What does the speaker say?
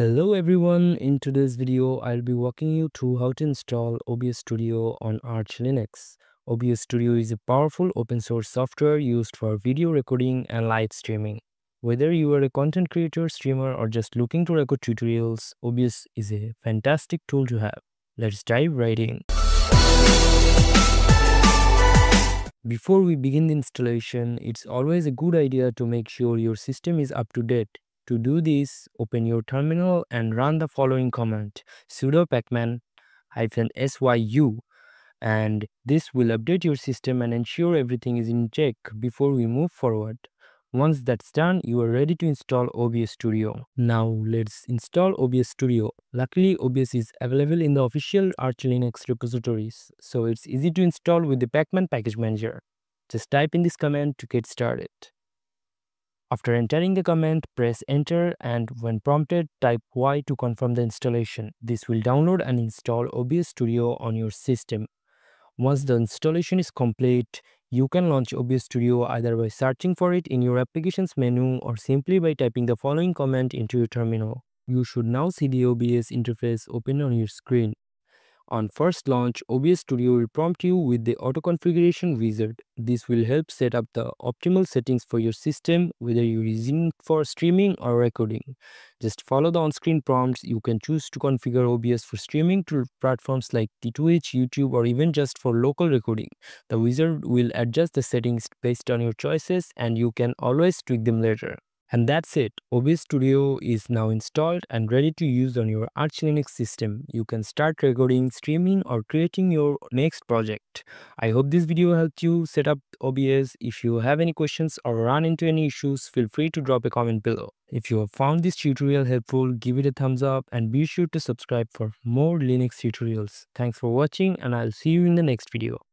Hello everyone, in today's video I'll be walking you through how to install OBS Studio on Arch Linux. OBS Studio is a powerful open source software used for video recording and live streaming. Whether you are a content creator, streamer or just looking to record tutorials, OBS is a fantastic tool to have. Let's dive right in. Before we begin the installation, it's always a good idea to make sure your system is up to date to do this, open your terminal and run the following command sudo pacman-syu and this will update your system and ensure everything is in check before we move forward. Once that's done, you are ready to install OBS Studio. Now let's install OBS Studio. Luckily, OBS is available in the official Arch Linux repositories, so it's easy to install with the Pacman package manager. Just type in this command to get started. After entering the command, press enter and when prompted, type Y to confirm the installation. This will download and install OBS Studio on your system. Once the installation is complete, you can launch OBS Studio either by searching for it in your applications menu or simply by typing the following command into your terminal. You should now see the OBS interface open on your screen. On first launch, OBS Studio will prompt you with the auto configuration wizard. This will help set up the optimal settings for your system, whether you're using for streaming or recording. Just follow the on-screen prompts. You can choose to configure OBS for streaming to platforms like Twitch, YouTube, or even just for local recording. The wizard will adjust the settings based on your choices and you can always tweak them later. And that's it. OBS Studio is now installed and ready to use on your Arch Linux system. You can start recording, streaming or creating your next project. I hope this video helped you set up OBS. If you have any questions or run into any issues, feel free to drop a comment below. If you have found this tutorial helpful, give it a thumbs up and be sure to subscribe for more Linux tutorials. Thanks for watching and I'll see you in the next video.